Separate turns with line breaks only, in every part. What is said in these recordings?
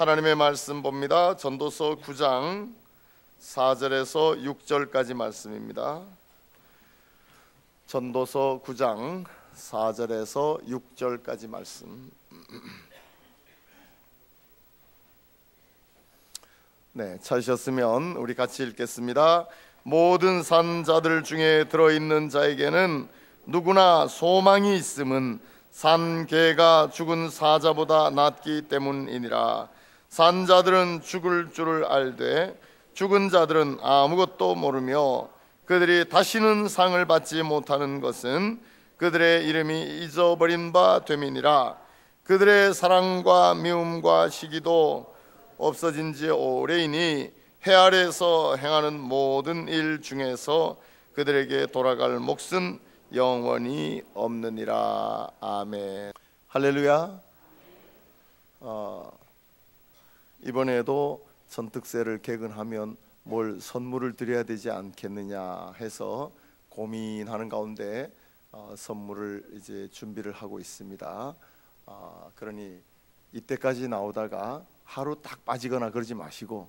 하나님의 말씀 봅니다. 전도서 9장 4절에서 6절까지 말씀입니다. 전도서 9장 4절에서 6절까지 말씀. 네, 찾으셨으면 우리 같이 읽겠습니다. 모든 산 자들 중에 들어 있는 자에게는 누구나 소망이 있음은 산 개가 죽은 사자보다 낫기 때문이니라. 산 자들은 죽을 줄을 알되 죽은 자들은 아무것도 모르며 그들이 다시는 상을 받지 못하는 것은 그들의 이름이 잊어버린 바 됨이니라. 그들의 사랑과 미움과 시기도 없어진 지 오래이니 해 아래에서 행하는 모든 일 중에서 그들에게 돌아갈 몫은 영원히 없느니라. 아멘. 할렐루야. 어, 이번에도 전특세를 개근하면 뭘 선물을 드려야 되지 않겠느냐 해서 고민하는 가운데 어, 선물을 이제 준비를 하고 있습니다 어, 그러니 이때까지 나오다가 하루 딱 빠지거나 그러지 마시고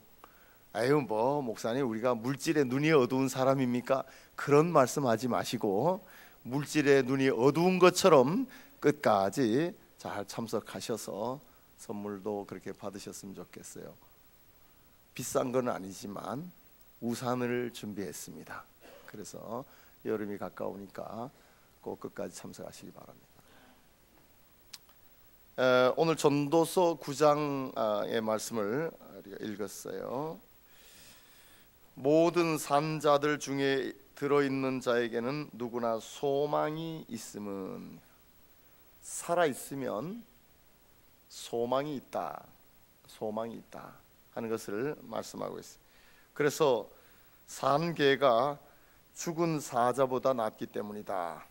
아유 뭐 목사님 우리가 물질에 눈이 어두운 사람입니까? 그런 말씀하지 마시고 물질의 눈이 어두운 것처럼 끝까지 잘 참석하셔서 선물도 그렇게 받으셨으면 좋겠어요. 비싼 건 아니지만 우산을 준비했습니다. 그래서 여름이 가까우니까 꼭 끝까지 참석하시기 바랍니다. 에, 오늘 전도서 9장의 말씀을 읽었어요. 모든 산자들 중에 들어있는 자에게는 누구나 소망이 있음은 살아 있으면 소망이 있다. 소망이 있다 하는 것을 말씀하고 있어요. 그래서 산개가 죽은 사자보다 낫기 때문이다.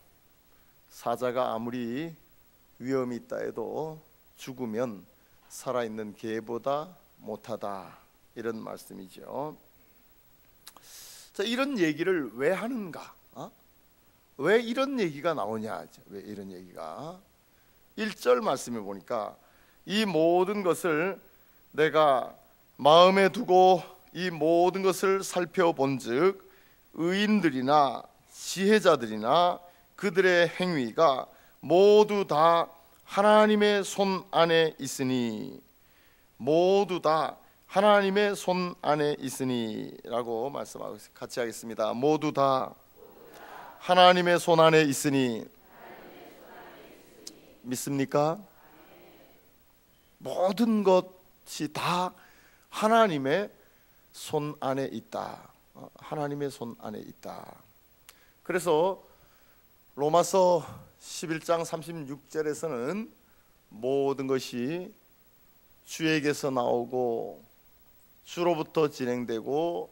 사자가 아무리 위험이 있다 해도 죽으면 살아있는 개보다 못하다 이런 말씀이죠. 자, 이런 얘기를 왜 하는가? 어? 왜 이런 얘기가 나오냐? 왜 이런 얘기가? 1절 말씀에 보니까 이 모든 것을 내가 마음에 두고 이 모든 것을 살펴본즉 의인들이나 지혜자들이나 그들의 행위가 모두 다 하나님의 손 안에 있으니 모두 다 하나님의 손 안에 있으니라고 말씀하고 같이 하겠습니다. 모두 다 하나님의 손 안에 있으니 믿습니까? 모든 것이 다 하나님의 손 안에 있다. 어, 하나님의 손 안에 있다. 그래서 로마서 11장 36절에서는 모든 것이 주에게서 나오고 주로부터 진행되고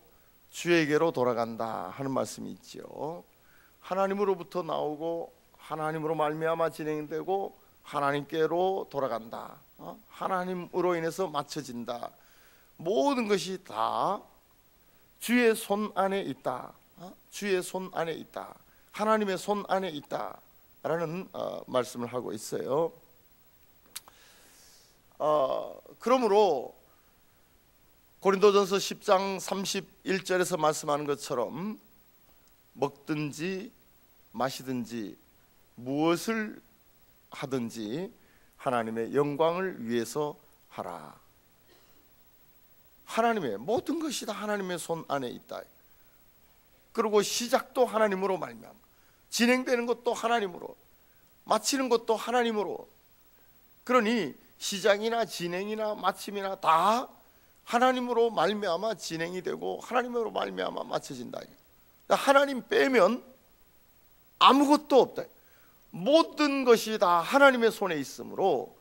주에게로 돌아간다 하는 말씀이 있죠. 하나님으로부터 나오고 하나님으로 말미암아 진행되고 하나님께로 돌아간다. 어? 하나님으로 인해서 맞춰진다. 모든 것이 다 주의 손 안에 있다. 어? 주의 손 안에 있다. 하나님의 손 안에 있다 라는 어, 말씀을 하고 있어요. 그러므로 고린도전서 10장 31절에서 말씀하는 것처럼 먹든지 마시든지 무엇을 하든지 하나님의 영광을 위해서 하라. 하나님의 모든 것이 다 하나님의 손 안에 있다. 그리고 시작도 하나님으로 말미암아 진행되는 것도 하나님으로 마치는 것도 하나님으로 그러니 시작이나 진행이나 마침이나 다 하나님으로 말미암아 진행이 되고 하나님으로 말미암아 맞춰진다. 하나님 빼면 아무것도 없다. 모든 것이 다 하나님의 손에 있으므로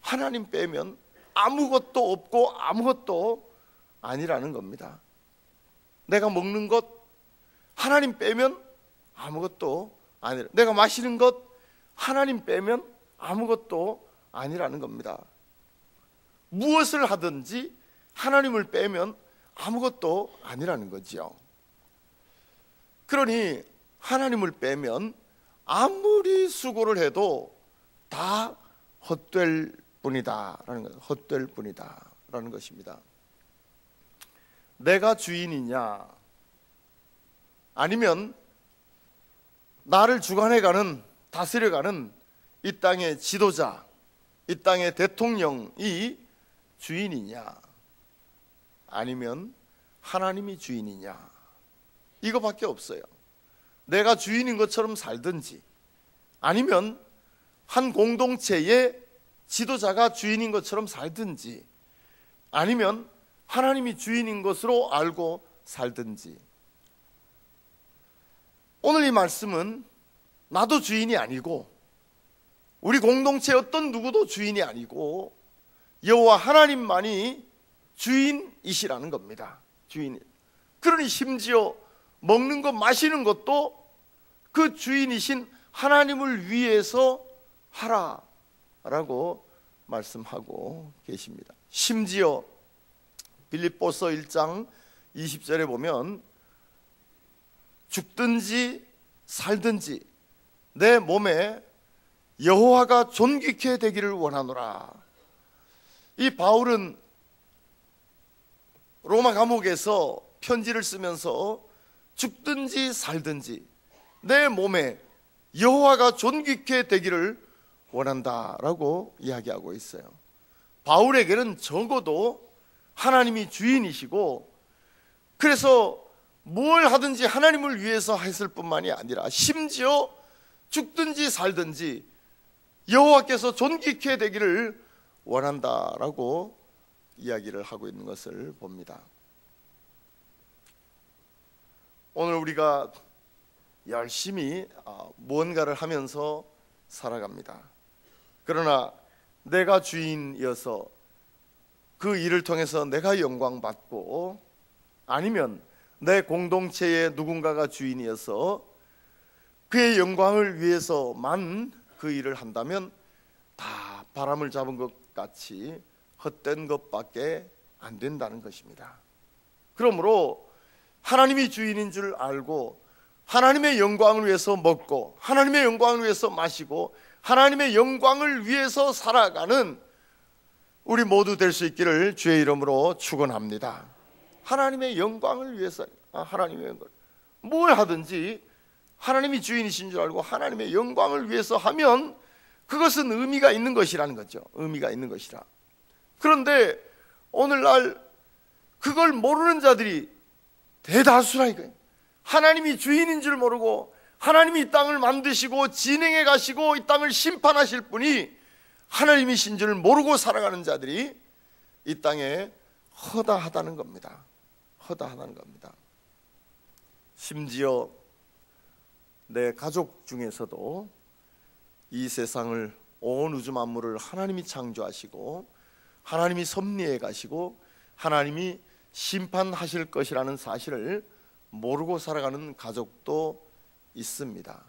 하나님 빼면 아무것도 없고 아무것도 아니라는 겁니다. 내가 먹는 것 하나님 빼면 아무것도 아니라 내가 마시는 것 하나님 빼면 아무것도 아니라는 겁니다. 무엇을 하든지 하나님을 빼면 아무것도 아니라는 거지요. 그러니 하나님을 빼면 아무리 수고를 해도 다 헛될 뿐이다라는 거예요. 헛될 뿐이다라는 것입니다. 내가 주인이냐 아니면 나를 주관해가는 다스려가는 이 땅의 지도자, 이 땅의 대통령이 주인이냐 아니면 하나님이 주인이냐 이거밖에 없어요. 내가 주인인 것처럼 살든지 아니면 한 공동체의 지도자가 주인인 것처럼 살든지 아니면 하나님이 주인인 것으로 알고 살든지 오늘 이 말씀은 나도 주인이 아니고 우리 공동체 어떤 누구도 주인이 아니고 여호와 하나님만이 주인이시라는 겁니다. 주인. 그러니 심지어 먹는 것 마시는 것도 그 주인이신 하나님을 위해서 하라라고 말씀하고 계십니다. 심지어 빌립보서 1장 20절에 보면 죽든지 살든지 내 몸에 여호와가 존귀케 되기를 원하노라. 이 바울은 로마 감옥에서 편지를 쓰면서 죽든지 살든지 내 몸에 여호와가 존귀케 되기를 원한다라고 이야기하고 있어요. 바울에게는 적어도 하나님이 주인이시고 그래서 뭘 하든지 하나님을 위해서 했을 뿐만이 아니라 심지어 죽든지 살든지 여호와께서 존귀케 되기를 원한다라고 이야기를 하고 있는 것을 봅니다. 오늘 우리가 열심히 아, 무언가를 하면서 살아갑니다. 그러나 내가 주인이어서 그 일을 통해서 내가 영광 받고 아니면 내 공동체의 누군가가 주인이어서 그의 영광을 위해서만 그 일을 한다면 다 바람을 잡은 것 같이 헛된 것밖에 안 된다는 것입니다. 그러므로 하나님이 주인인 줄 알고 하나님의 영광을 위해서 먹고 하나님의 영광을 위해서 마시고 하나님의 영광을 위해서 살아가는 우리 모두 될 수 있기를 주의 이름으로 축원합니다. 하나님의 영광을 위해서 아, 하나님의 영광 뭘 하든지 하나님이 주인이신 줄 알고 하나님의 영광을 위해서 하면 그것은 의미가 있는 것이라는 거죠. 의미가 있는 것이라. 그런데 오늘날 그걸 모르는 자들이 대다수라 이거예요. 하나님이 주인인 줄 모르고 하나님이 이 땅을 만드시고 진행해 가시고 이 땅을 심판하실 분이 하나님이신 줄 모르고 살아가는 자들이 이 땅에 허다하다는 겁니다. 허다하다는 겁니다. 심지어 내 가족 중에서도 이 세상을 온 우주 만물을 하나님이 창조하시고 하나님이 섭리해 가시고 하나님이 심판하실 것이라는 사실을 모르고 살아가는 가족도 있습니다.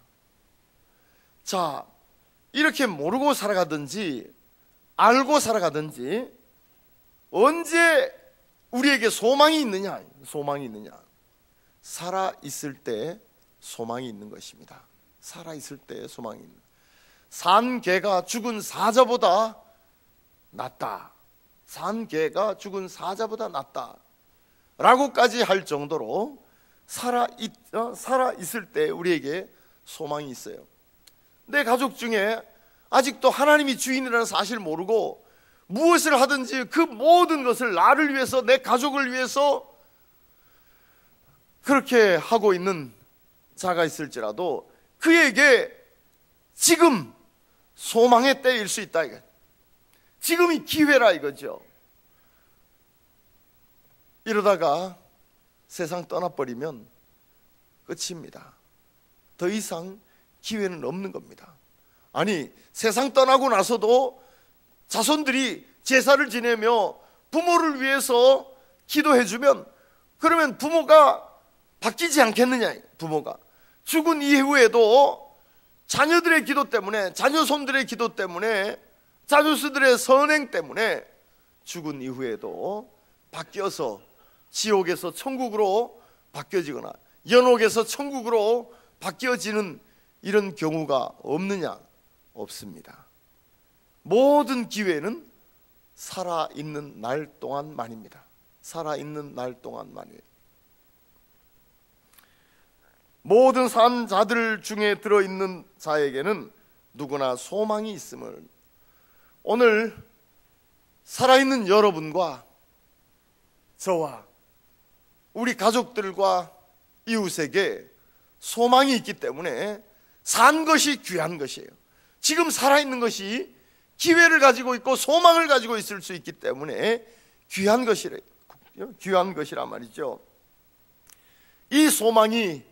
자, 이렇게 모르고 살아가든지 알고 살아가든지 언제 우리에게 소망이 있느냐? 소망이 있느냐? 살아 있을 때 소망이 있는 것입니다. 살아 있을 때 소망이 있는. 산 개가 죽은 사자보다 낫다. 산 개가 죽은 사자보다 낫다. 라고까지 할 정도로 살아 있, 어, 살아 있을 때 우리에게 소망이 있어요. 내 가족 중에 아직도 하나님이 주인이라는 사실을 모르고 무엇을 하든지 그 모든 것을 나를 위해서 내 가족을 위해서 그렇게 하고 있는 자가 있을지라도 그에게 지금 소망의 때일 수 있다 이거. 지금이 기회라 이거죠. 이러다가 세상 떠나버리면 끝입니다. 더 이상 기회는 없는 겁니다. 아니, 세상 떠나고 나서도 자손들이 제사를 지내며 부모를 위해서 기도해주면 그러면 부모가 바뀌지 않겠느냐, 부모가. 죽은 이후에도 자녀들의 기도 때문에, 자녀손들의 기도 때문에, 자녀수들의 선행 때문에 죽은 이후에도 바뀌어서 지옥에서 천국으로 바뀌어지거나 연옥에서 천국으로 바뀌어지는 이런 경우가 없느냐? 없습니다. 모든 기회는 살아 있는 날 동안만입니다. 살아 있는 날 동안만이에요. 모든 산 자들 중에 들어 있는 자에게는 누구나 소망이 있음을 오늘 살아 있는 여러분과 저와 우리 가족들과 이웃에게 소망이 있기 때문에 산 것이 귀한 것이에요. 지금 살아있는 것이 기회를 가지고 있고 소망을 가지고 있을 수 있기 때문에 귀한 것이래. 귀한 것이란 말이죠. 이 소망이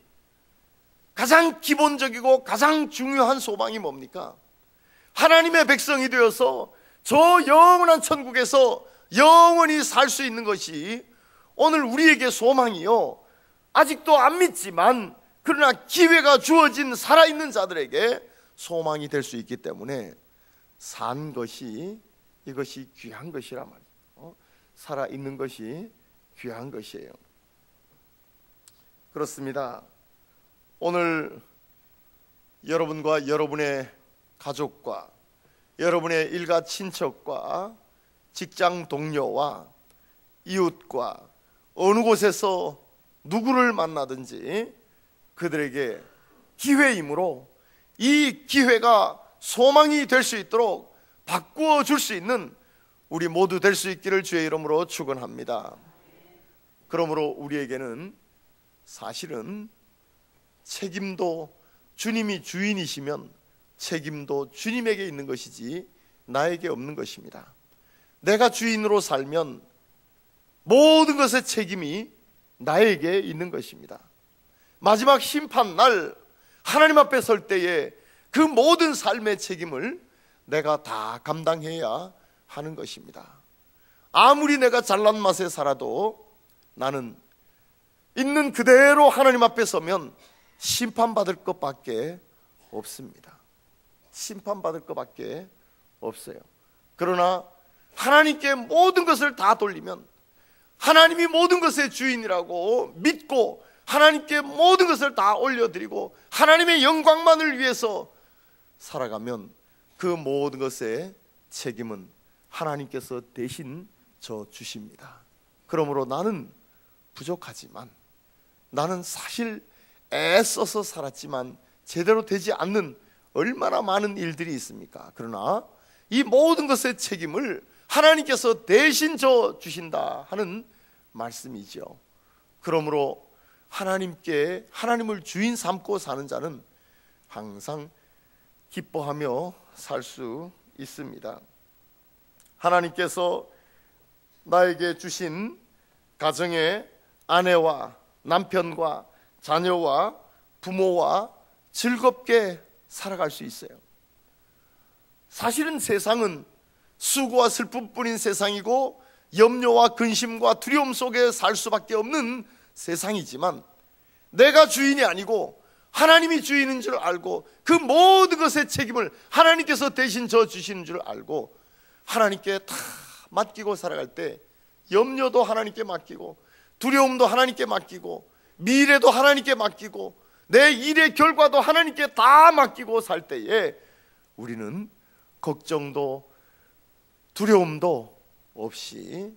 가장 기본적이고 가장 중요한 소망이 뭡니까? 하나님의 백성이 되어서 저 영원한 천국에서 영원히 살 수 있는 것이 오늘 우리에게 소망이요. 아직도 안 믿지만 그러나 기회가 주어진 살아있는 자들에게 소망이 될 수 있기 때문에 산 것이 이것이 귀한 것이란 말이에요. 어? 살아있는 것이 귀한 것이에요. 그렇습니다. 오늘 여러분과 여러분의 가족과 여러분의 일가 친척과 직장 동료와 이웃과 어느 곳에서 누구를 만나든지 그들에게 기회이므로 이 기회가 소망이 될 수 있도록 바꾸어 줄 수 있는 우리 모두 될 수 있기를 주의 이름으로 축원합니다. 그러므로 우리에게는 사실은 책임도 주님이 주인이시면 책임도 주님에게 있는 것이지 나에게 없는 것입니다. 내가 주인으로 살면 모든 것의 책임이 나에게 있는 것입니다. 마지막 심판 날 하나님 앞에 설 때에 그 모든 삶의 책임을 내가 다 감당해야 하는 것입니다. 아무리 내가 잘난 맛에 살아도 나는 있는 그대로 하나님 앞에 서면 심판받을 것밖에 없습니다. 심판받을 것밖에 없어요. 그러나 하나님께 모든 것을 다 돌리면 하나님이 모든 것의 주인이라고 믿고 하나님께 모든 것을 다 올려드리고 하나님의 영광만을 위해서 살아가면 그 모든 것의 책임은 하나님께서 대신 져 주십니다. 그러므로 나는 부족하지만 나는 사실 애써서 살았지만 제대로 되지 않는 얼마나 많은 일들이 있습니까? 그러나 이 모든 것의 책임을 하나님께서 대신 져 주신다 하는 말씀이죠. 그러므로 하나님께 하나님을 주인 삼고 사는 자는 항상 기뻐하며 살 수 있습니다. 하나님께서 나에게 주신 가정의 아내와 남편과 자녀와 부모와 즐겁게 살아갈 수 있어요. 사실은 세상은 수고와 슬픔뿐인 세상이고 염려와 근심과 두려움 속에 살 수밖에 없는 세상이지만 내가 주인이 아니고 하나님이 주인인 줄 알고 그 모든 것의 책임을 하나님께서 대신 져 주시는 줄 알고 하나님께 다 맡기고 살아갈 때 염려도 하나님께 맡기고 두려움도 하나님께 맡기고 미래도 하나님께 맡기고 내 일의 결과도 하나님께 다 맡기고 살 때에 우리는 걱정도 두려움도 없이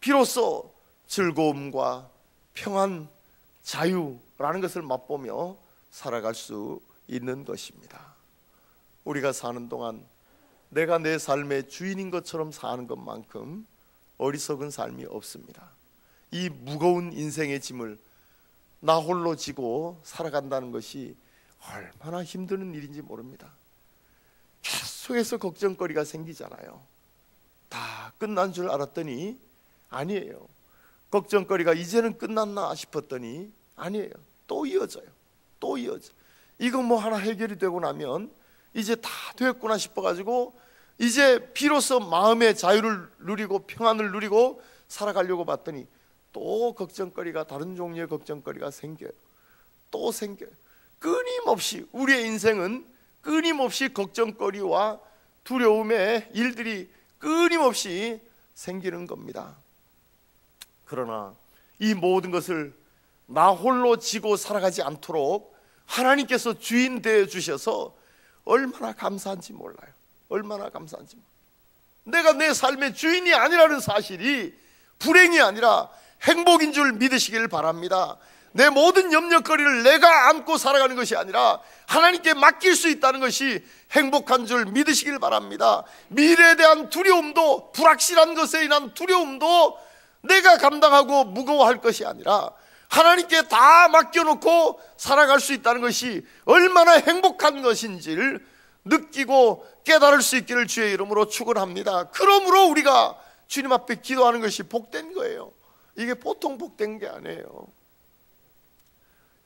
비로소 즐거움과 평안, 자유라는 것을 맛보며 살아갈 수 있는 것입니다. 우리가 사는 동안 내가 내 삶의 주인인 것처럼 사는 것만큼 어리석은 삶이 없습니다. 이 무거운 인생의 짐을 나 홀로 지고 살아간다는 것이 얼마나 힘드는 일인지 모릅니다. 계속해서 걱정거리가 생기잖아요. 다 끝난 줄 알았더니 아니에요. 걱정거리가 이제는 끝났나 싶었더니 아니에요. 또 이어져요. 또 이어져. 이거 뭐 하나 해결이 되고 나면 이제 다 됐구나 싶어가지고 이제 비로소 마음의 자유를 누리고 평안을 누리고 살아가려고 봤더니 또 걱정거리가 다른 종류의 걱정거리가 생겨요. 또 생겨요. 끊임없이 우리의 인생은 끊임없이 걱정거리와 두려움의 일들이 끊임없이 생기는 겁니다. 그러나 이 모든 것을 나 홀로 지고 살아가지 않도록 하나님께서 주인 되어 주셔서 얼마나 감사한지 몰라요. 얼마나 감사한지. 내가 내 삶의 주인이 아니라는 사실이 불행이 아니라 행복인 줄 믿으시길 바랍니다. 내 모든 염려거리를 내가 안고 살아가는 것이 아니라 하나님께 맡길 수 있다는 것이 행복한 줄 믿으시길 바랍니다. 미래에 대한 두려움도 불확실한 것에 인한 두려움도 내가 감당하고 무거워할 것이 아니라 하나님께 다 맡겨놓고 살아갈 수 있다는 것이 얼마나 행복한 것인지를 느끼고 깨달을 수 있기를 주의 이름으로 축원합니다. 그러므로 우리가 주님 앞에 기도하는 것이 복된 거예요. 이게 보통 복된 게 아니에요.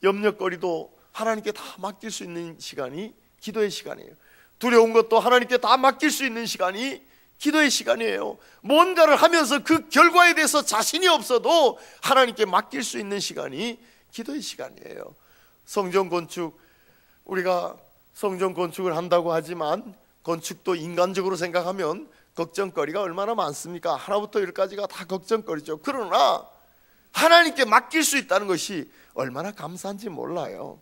염려거리도 하나님께 다 맡길 수 있는 시간이 기도의 시간이에요. 두려운 것도 하나님께 다 맡길 수 있는 시간이 기도의 시간이에요. 뭔가를 하면서 그 결과에 대해서 자신이 없어도 하나님께 맡길 수 있는 시간이 기도의 시간이에요. 성전 건축 우리가 성전 건축을 한다고 하지만 건축도 인간적으로 생각하면 걱정거리가 얼마나 많습니까? 하나부터 열까지가 다 걱정거리죠. 그러나 하나님께 맡길 수 있다는 것이 얼마나 감사한지 몰라요.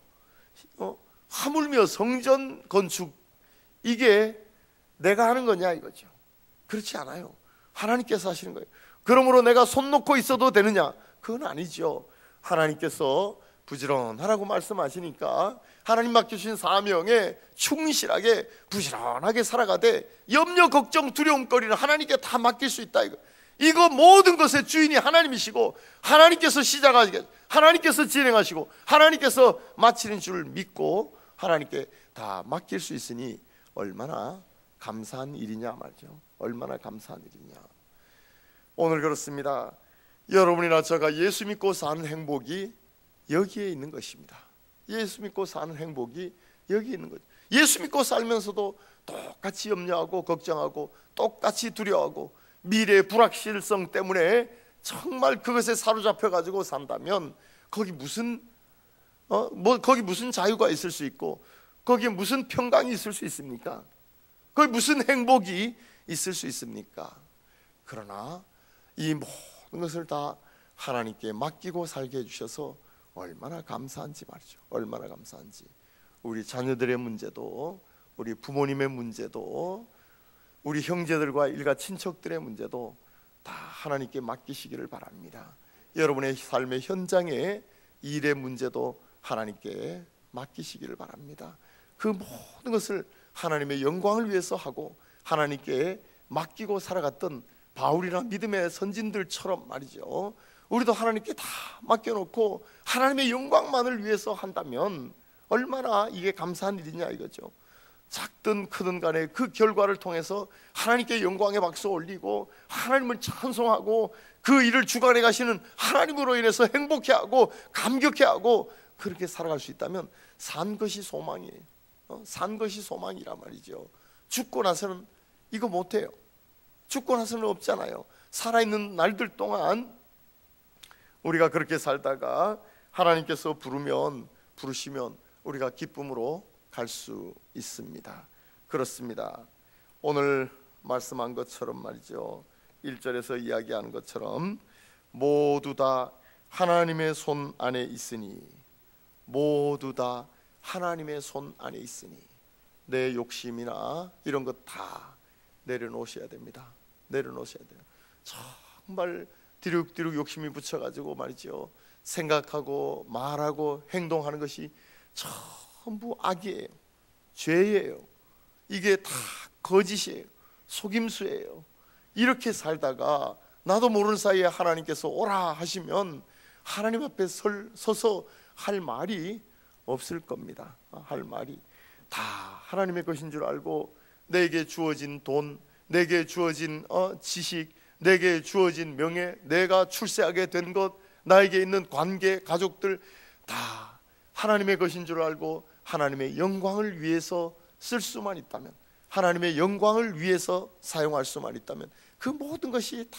어? 하물며 성전 건축 이게 내가 하는 거냐 이거죠. 그렇지 않아요. 하나님께서 하시는 거예요. 그러므로 내가 손 놓고 있어도 되느냐? 그건 아니죠. 하나님께서 부지런하라고 말씀하시니까 하나님 맡겨주신 사명에 충실하게 부지런하게 살아가되 염려 걱정 두려움거리는 하나님께 다 맡길 수 있다 이거. 이거 모든 것의 주인이 하나님이시고 하나님께서 시작하시게 하나님께서 진행하시고 하나님께서 마치는 줄 믿고 하나님께 다 맡길 수 있으니 얼마나 감사한 일이냐 말이죠. 얼마나 감사한 일이냐. 오늘 그렇습니다. 여러분이나 제가 예수 믿고 사는 행복이 여기에 있는 것입니다. 예수 믿고 사는 행복이 여기 있는 거죠. 예수 믿고 살면서도 똑같이 염려하고 걱정하고 똑같이 두려워하고 미래의 불확실성 때문에 정말 그것에 사로잡혀 가지고 산다면 거기 무슨 어 뭐 거기 무슨 자유가 있을 수 있고 거기에 무슨 평강이 있을 수 있습니까? 거기 무슨 행복이 있을 수 있습니까? 그러나 이 모든 것을 다 하나님께 맡기고 살게 해주셔서 얼마나 감사한지 말이죠. 얼마나 감사한지. 우리 자녀들의 문제도, 우리 부모님의 문제도, 우리 형제들과 일가 친척들의 문제도 다 하나님께 맡기시기를 바랍니다. 여러분의 삶의 현장에 일의 문제도 하나님께 맡기시기를 바랍니다. 그 모든 것을 하나님의 영광을 위해서 하고 하나님께 맡기고 살아갔던 바울이나 믿음의 선진들처럼 말이죠. 우리도 하나님께 다 맡겨놓고 하나님의 영광만을 위해서 한다면 얼마나 이게 감사한 일이냐 이거죠. 작든 크든 간에 그 결과를 통해서 하나님께 영광의 박수 올리고 하나님을 찬송하고 그 일을 주관해 가시는 하나님으로 인해서 행복해하고 감격해하고 그렇게 살아갈 수 있다면 산 것이 소망이에요. 어? 산 것이 소망이란 말이죠. 죽고 나서는 이거 못해요. 죽고 나서는 없잖아요. 살아있는 날들 동안 우리가 그렇게 살다가 하나님께서 부르면 부르시면 우리가 기쁨으로 갈 수 있습니다. 그렇습니다. 오늘 말씀한 것처럼 말이죠. 1절에서 이야기하는 것처럼 모두 다 하나님의 손 안에 있으니 모두 다 하나님의 손 안에 있으니 내 욕심이나 이런 것 다 내려놓으셔야 됩니다. 내려놓으셔야 돼요. 정말 뒤룩뒤룩 욕심이 붙여가지고 말이죠. 생각하고 말하고 행동하는 것이 전부 악이에요. 죄예요. 이게 다 거짓이에요. 속임수예요. 이렇게 살다가 나도 모르는 사이에 하나님께서 오라 하시면 하나님 앞에 설, 서서 할 말이 없을 겁니다. 할 말이 다 하나님의 것인 줄 알고 내게 주어진 돈, 내게 주어진 어, 지식, 내게 주어진 명예, 내가 출세하게 된 것, 나에게 있는 관계, 가족들 다 하나님의 것인 줄 알고 하나님의 영광을 위해서 쓸 수만 있다면, 하나님의 영광을 위해서 사용할 수만 있다면 그 모든 것이 다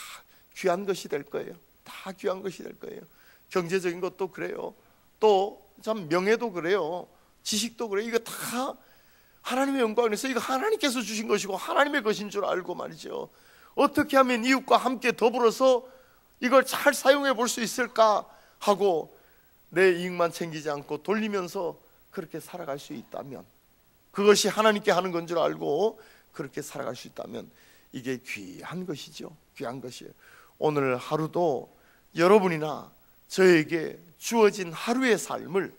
귀한 것이 될 거예요. 다 귀한 것이 될 거예요. 경제적인 것도 그래요. 또 참 명예도 그래요. 지식도 그래요. 이거 다 하나님의 영광에서 이거 하나님께서 주신 것이고 하나님의 것인 줄 알고 말이죠. 어떻게 하면 이웃과 함께 더불어서 이걸 잘 사용해 볼 수 있을까 하고 내 이익만 챙기지 않고 돌리면서 그렇게 살아갈 수 있다면 그것이 하나님께 하는 건 줄 알고 그렇게 살아갈 수 있다면 이게 귀한 것이죠. 귀한 것이에요. 오늘 하루도 여러분이나 저에게 주어진 하루의 삶을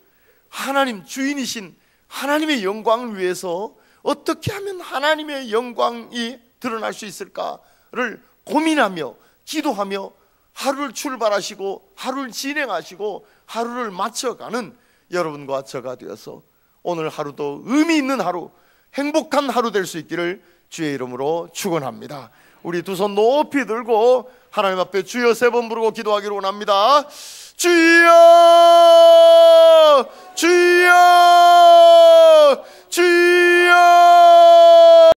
하나님 주인이신 하나님의 영광을 위해서 어떻게 하면 하나님의 영광이 드러날 수 있을까를 고민하며 기도하며 하루를 출발하시고 하루를 진행하시고 하루를 마쳐가는 여러분과 저가 되어서 오늘 하루도 의미 있는 하루, 행복한 하루 될 수 있기를 주의 이름으로 축원합니다. 우리 두 손 높이 들고 하나님 앞에 주여 세 번 부르고 기도하기를 원합니다. 주여 주여 주여